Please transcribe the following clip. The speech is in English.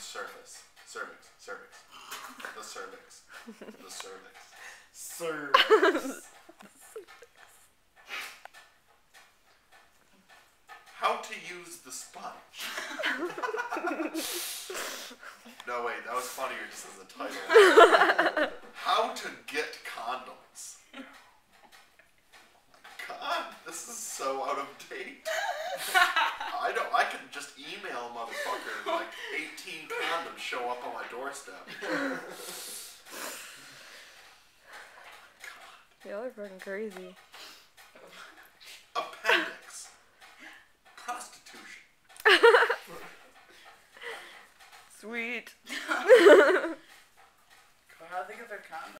the surface. Cervix. Cervix. The cervix. The cervix. Sir. How to use the sponge. no, wait, that was funnier just as a title. How to get condoms. God, this is so out of date. I don't. I can just show up on my doorstep. Y'all are fucking crazy. Appendix. Prostitution. Sweet. How do they get their condom?